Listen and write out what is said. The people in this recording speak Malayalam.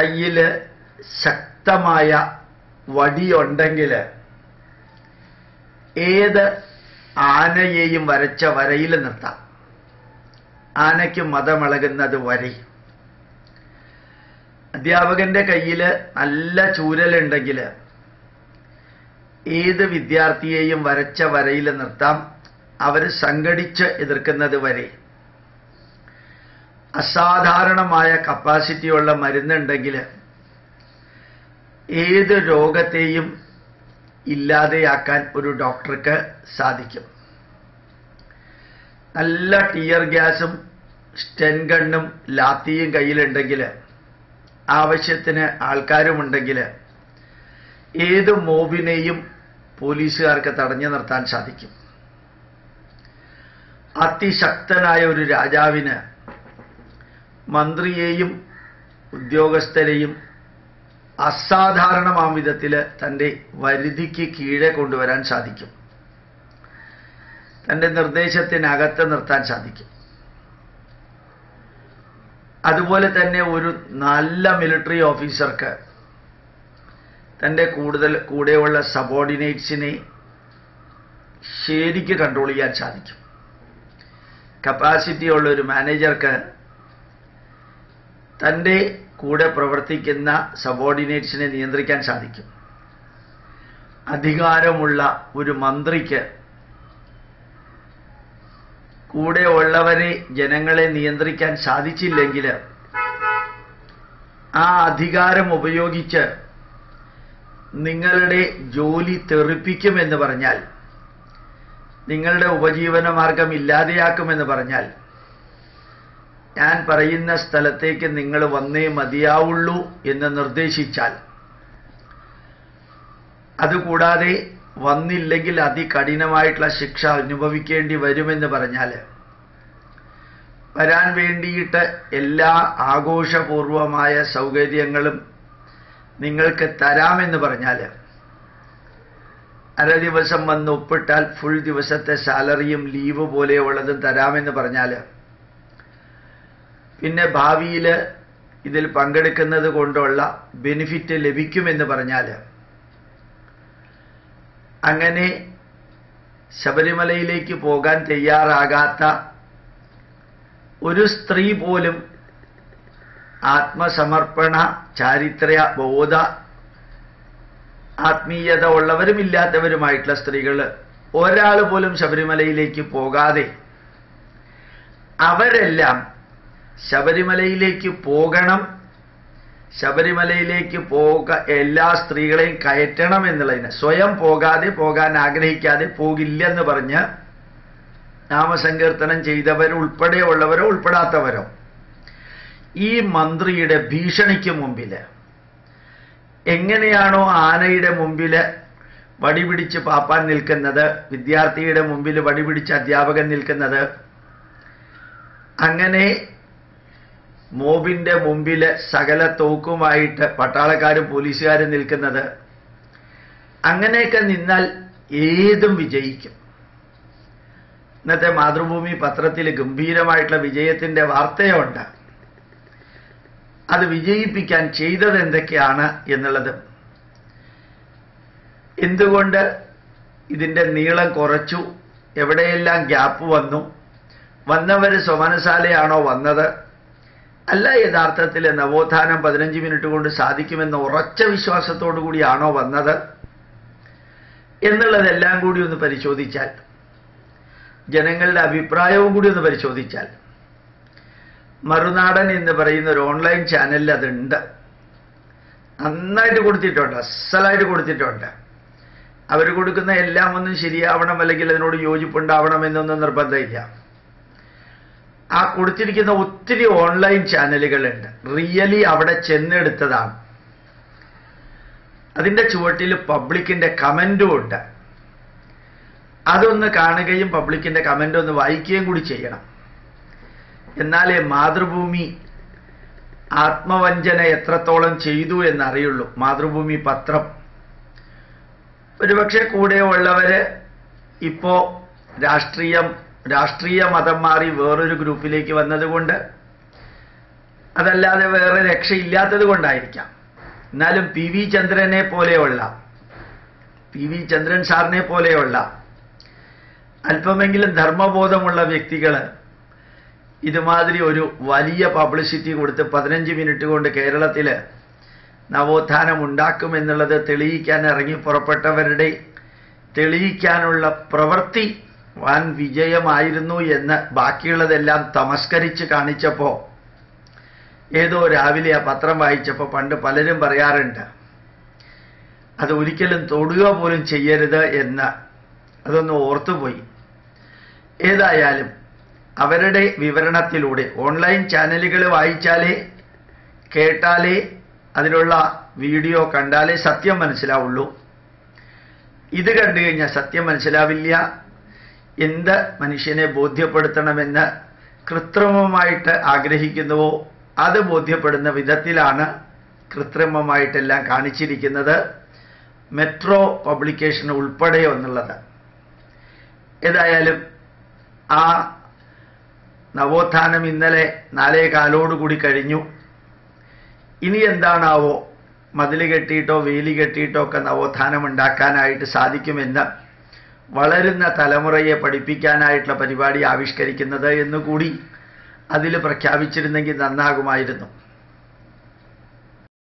കയ്യിൽ ശക്തമായ വടിയുണ്ടെങ്കിൽ ഏത് ആനയെയും വരച്ച വരയിൽ നിർത്താം. ആനയ്ക്ക് മതമിളകുന്നത് വരി. അധ്യാപകന്റെ കയ്യിൽ നല്ല ചൂരലുണ്ടെങ്കിൽ ഏത് വിദ്യാർത്ഥിയെയും വരച്ച വരയിൽ നിർത്താം. അവർ സംഘടിച്ച് എതിർക്കുന്നത് വരെ. അസാധാരണമായ കപ്പാസിറ്റിയുള്ള മരുന്നുണ്ടെങ്കിൽ ഏത് രോഗത്തെയും ഇല്ലാതെയാക്കാൻ ഒരു ഡോക്ടർക്ക് സാധിക്കും. നല്ല ടിയർ ഗ്യാസും സ്റ്റെൻ ഗണ്ണും ലാത്തിയും കയ്യിലുണ്ടെങ്കിൽ ആവശ്യത്തിന് ആൾക്കാരുമുണ്ടെങ്കിൽ ഏത് മോബിനെയും പോലീസുകാർക്ക് തടഞ്ഞു നിർത്താൻ സാധിക്കും. അതിശക്തനായ ഒരു രാജാവിന് മന്ത്രിയെയും ഉദ്യോഗസ്ഥരെയും അസാധാരണമാം വിധത്തിൽ തന്റെ വരുതിക്ക് കീഴെ കൊണ്ടുവരാൻ സാധിക്കും. തന്റെ നിർദ്ദേശത്തിനകത്ത് നിർത്താൻ സാധിക്കും. അതുപോലെ തന്നെ ഒരു നല്ല മിലിട്ടറി ഓഫീസർക്ക് തന്റെ കൂടുതൽ കൂടെയുള്ള സബോർഡിനേറ്റ്സിനെ ശരിക്ക് കൺട്രോൾ ചെയ്യാൻ സാധിക്കും. കപ്പാസിറ്റി ഉള്ള ഒരു മാനേജർക്ക് തന്റെ കൂടെ പ്രവർത്തിക്കുന്ന സബോർഡിനേറ്റ്സിനെ നിയന്ത്രിക്കാൻ സാധിക്കും. അധികാരമുള്ള ഒരു മന്ത്രിക്ക് കൂടെ ഉള്ളവരെ ജനങ്ങളെ നിയന്ത്രിക്കാൻ സാധിച്ചില്ലെങ്കിൽ ആ അധികാരം ഉപയോഗിച്ച് നിങ്ങളുടെ ജോലി തെറിപ്പിക്കുമെന്ന് പറഞ്ഞാൽ നിങ്ങളുടെ ഉപജീവന മാർഗം ഇല്ലാതെയാക്കുമെന്ന് പറഞ്ഞാൽ ഞാൻ പറയുന്ന സ്ഥലത്തേക്ക് നിങ്ങൾ വന്നേ മതിയാവുള്ളൂ എന്ന് നിർദ്ദേശിച്ചാൽ. അതുകൂടാതെ വന്നില്ലെങ്കിൽ അതികഠിനമായിട്ടുള്ള ശിക്ഷ അനുഭവിക്കേണ്ടി വരുമെന്ന് പറഞ്ഞാൽ വരാൻ വേണ്ടിയിട്ട് എല്ലാ ആഘോഷപൂർവമായ സൗകര്യങ്ങളും നിങ്ങൾക്ക് തരാമെന്ന് പറഞ്ഞാൽ അര ദിവസം വന്ന് ഒപ്പിട്ടാൽ ഫുൾ ദിവസത്തെ സാലറിയും ലീവ് പോലെയുള്ളതും തരാമെന്ന് പറഞ്ഞാൽ പിന്നെ ഭാവിയിൽ ഇതിൽ പങ്കെടുക്കുന്നത് കൊണ്ടുള്ള ബെനിഫിറ്റ് ലഭിക്കുമെന്ന് പറഞ്ഞാൽ അങ്ങനെ ശബരിമലയിലേക്ക് പോകാൻ തയ്യാറാകാത്ത ഒരു സ്ത്രീ പോലും ആത്മസമർപ്പണ ചാരിത്ര ബോധ ആത്മീയത ഉള്ളവരും ഇല്ലാത്തവരുമായിട്ടുള്ള സ്ത്രീകൾ ഒരാൾ പോലും ശബരിമലയിലേക്ക് പോകാതെ അവരെല്ലാം ശബരിമലയിലേക്ക് പോകണം. ശബരിമലയിലേക്ക് പോക എല്ലാ സ്ത്രീകളെയും കയറ്റണം എന്നുള്ളതിന്. സ്വയം പോകാതെ പോകാൻ ആഗ്രഹിക്കാതെ പോകില്ലെന്ന് പറഞ്ഞ് നാമസങ്കീർത്തനം ചെയ്തവരുൾപ്പെടെയുള്ളവരോ ഉൾപ്പെടാത്തവരോ ഈ മന്ത്രിയുടെ ഭീഷണിക്ക് മുമ്പിൽ എങ്ങനെയാണോ ആനയുടെ മുമ്പിൽ വടിപിടിച്ച് പാപ്പാൻ നിൽക്കുന്നത് വിദ്യാർത്ഥിയുടെ മുമ്പിൽ വടിപിടിച്ച് അധ്യാപകൻ നിൽക്കുന്നത് അങ്ങനെ മോബിന്റെ മുമ്പിൽ സകല തോക്കുമായിട്ട് പട്ടാളക്കാരും പോലീസുകാരും നിൽക്കുന്നത് അങ്ങനെയൊക്കെ നിന്നാൽ ഏതും വിജയിക്കും. ഇന്നത്തെ മാതൃഭൂമി പത്രത്തിൽ ഗംഭീരമായിട്ടുള്ള വിജയത്തിന്റെ വാർത്തയുണ്ട്. അത് വിജയിപ്പിക്കാൻ ചെയ്തത് എന്തൊക്കെയാണ് എന്നുള്ളത്. എന്തുകൊണ്ട് ഇതിന്റെ നീളം കുറച്ചു? എവിടെയെല്ലാം ഗ്യാപ്പ് വന്നു? വന്നവർ സ്വമനസാലയാണോ വന്നത്? അല്ല യഥാർത്ഥത്തിൽ നവോത്ഥാനം പതിനഞ്ച് മിനിറ്റ് കൊണ്ട് സാധിക്കുമെന്ന ഉറച്ച വിശ്വാസത്തോടു കൂടിയാണോ വന്നത്? എന്നുള്ളതെല്ലാം കൂടി ഒന്ന് പരിശോധിച്ചാൽ ജനങ്ങളുടെ അഭിപ്രായവും കൂടി ഒന്ന് പരിശോധിച്ചാൽ മറുനാടൻ എന്ന് പറയുന്ന ഒരു ഓൺലൈൻ ചാനലിൽ അതുണ്ട്. നന്നായിട്ട് കൊടുത്തിട്ടുണ്ട് അസലായിട്ട് കൊടുത്തിട്ടുണ്ട്. അവർ കൊടുക്കുന്ന എല്ലാം ഒന്നും ശരിയാവണം അല്ലെങ്കിൽ അതിനോട് യോജിപ്പുണ്ടാവണം എന്നൊന്നും നിർബന്ധമില്ല. ആ കൊടുത്തിരിക്കുന്ന ഒത്തിരി ഓൺലൈൻ ചാനലുകളുണ്ട് റിയലി അവിടെ ചെന്നെടുത്തതാണ്. അതിന്റെ ചുവട്ടിൽ പബ്ലിക്കിന്റെ കമന്റും ഉണ്ട്. അതൊന്ന് കാണുകയും പബ്ലിക്കിന്റെ കമന്റ് ഒന്ന് വായിക്കുകയും കൂടി ചെയ്യണം. എന്നാലേ മാതൃഭൂമി ആത്മവഞ്ചന എത്രത്തോളം ചെയ്തു എന്നറിയുള്ളൂ. മാതൃഭൂമി പത്രം. ഒരുപക്ഷെ കൂടെ ഉള്ളവര് ഇപ്പോ രാഷ്ട്രീയം രാഷ്ട്രീയ മതം മാറി വേറൊരു ഗ്രൂപ്പിലേക്ക് വന്നതുകൊണ്ട് അതല്ലാതെ വേറെ രക്ഷയില്ലാത്തത് കൊണ്ടായിരിക്കാം. എന്നാലും പി വി ചന്ദ്രനെ പോലെയുള്ള പി വി ചന്ദ്രൻ സാറിനെ പോലെയുള്ള അല്പമെങ്കിലും ധർമ്മബോധമുള്ള വ്യക്തികൾ ഇതുമാതിരി ഒരു വലിയ പബ്ലിസിറ്റി കൊടുത്ത് പതിനഞ്ച് മിനിറ്റ് കൊണ്ട് കേരളത്തിൽ നവോത്ഥാനം ഉണ്ടാക്കുമെന്നുള്ളത് തെളിയിക്കാൻ ഇറങ്ങി പുറപ്പെട്ടവരുടെ തെളിയിക്കാനുള്ള പ്രവൃത്തി വൻ വിജയമായിരുന്നു എന്ന് ബാക്കിയുള്ളതെല്ലാം തമസ്കരിച്ച് കാണിച്ചപ്പോൾ ഏതോ രാവിലെ ആ പത്രം വായിച്ചപ്പോൾ പണ്ട് പലരും പറയാറുണ്ട് അത് ഒരിക്കലും തൊടുക പോലും ചെയ്യരുത് എന്ന്. അതൊന്ന് ഓർത്തുപോയി. ഏതായാലും അവരുടെ വിവരണത്തിലൂടെ ഓൺലൈൻ ചാനലുകൾ വായിച്ചാലേ കേട്ടാലേ അതിലുള്ള വീഡിയോ കണ്ടാലേ സത്യം മനസ്സിലാവുള്ളൂ. ഇത് കണ്ടു കഴിഞ്ഞാൽ സത്യം മനസ്സിലാവില്ല എന്ത് മനുഷ്യനെ ബോധ്യപ്പെടുത്തണമെന്ന് കൃത്രിമമായിട്ട് ആഗ്രഹിക്കുന്നുവോ അത് ബോധ്യപ്പെടുന്ന വിധത്തിലാണ് കൃത്രിമമായിട്ടെല്ലാം കാണിച്ചിരിക്കുന്നത് മെട്രോ പബ്ലിക്കേഷൻ ഉൾപ്പെടെ എന്നുള്ളത്. ഏതായാലും ആ നവോത്ഥാനം ഇന്നലെ നാലേ കാലോടുകൂടി കഴിഞ്ഞു. ഇനി എന്താണാവോ? മതിൽ കെട്ടിയിട്ടോ വേലി കെട്ടിയിട്ടോ ഒക്കെ നവോത്ഥാനം ഉണ്ടാക്കാനായിട്ട് സാധിക്കുമെന്ന് വളരുന്ന തലമുറയെ പഠിപ്പിക്കാനായിട്ടുള്ള പരിപാടി ആവിഷ്കരിക്കുന്നത് എന്നുകൂടി അതിൽ പ്രഖ്യാപിച്ചിരുന്നെങ്കിൽ നന്നാകുമായിരുന്നു.